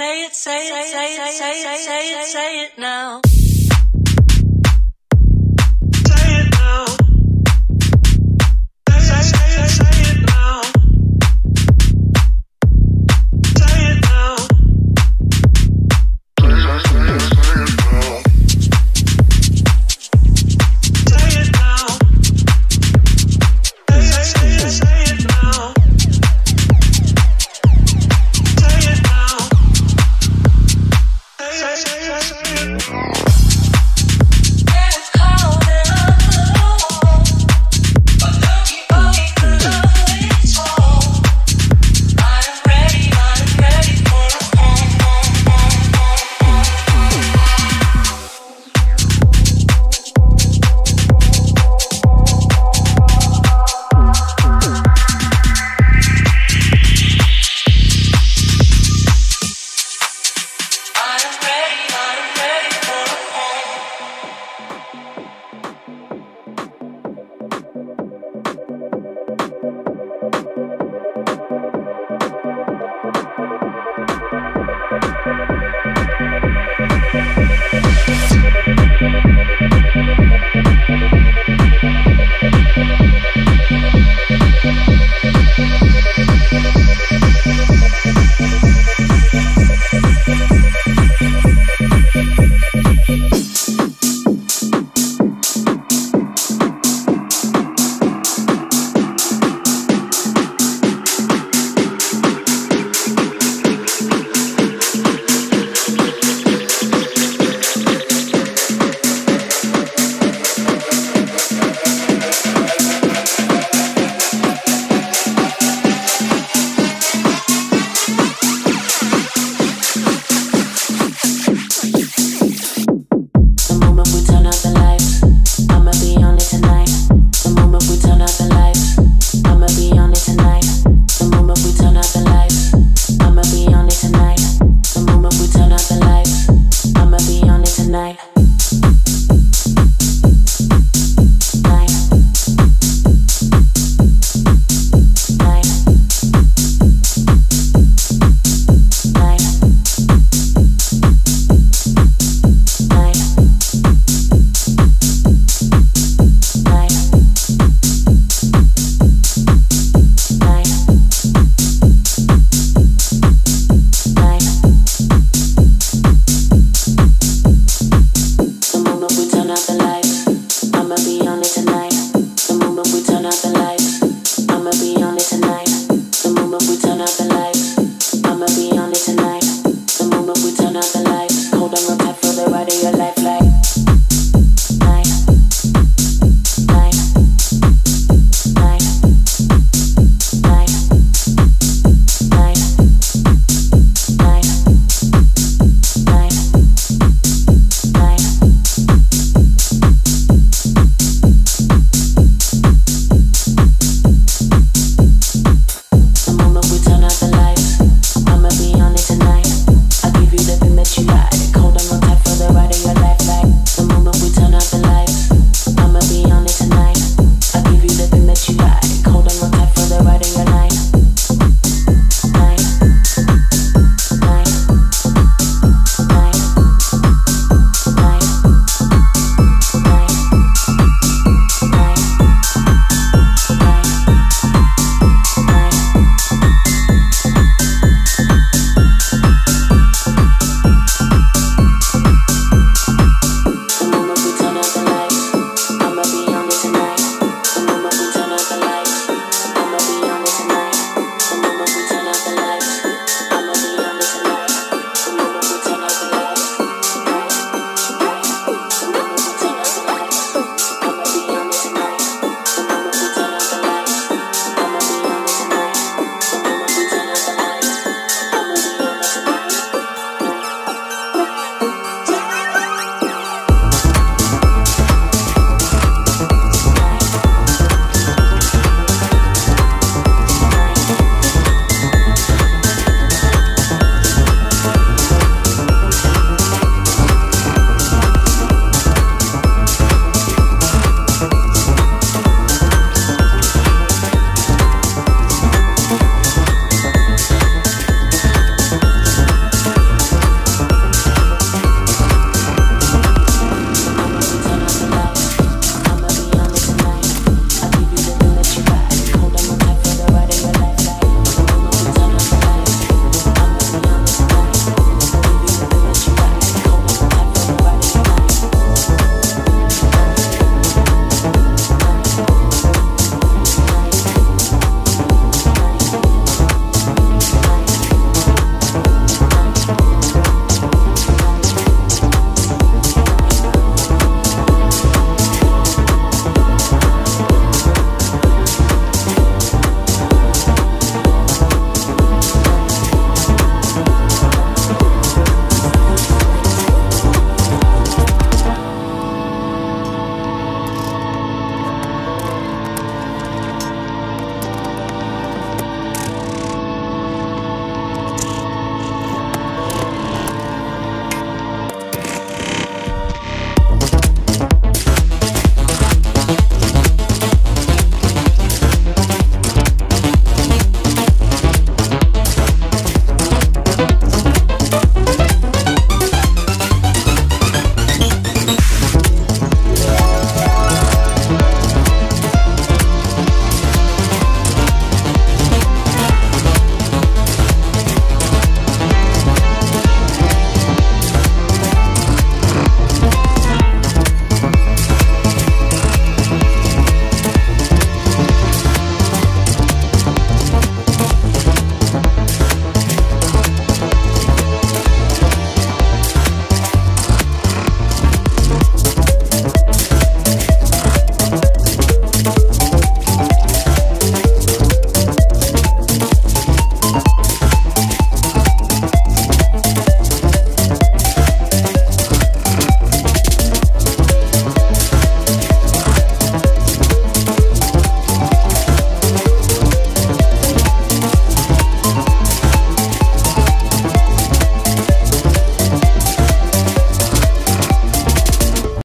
Say it, say it, say it, say it, say it, say it now. Thank you.